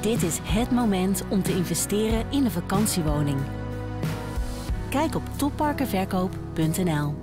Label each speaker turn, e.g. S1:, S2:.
S1: Dit is het moment om te investeren in een vakantiewoning. Kijk op topparkenverkoop.nl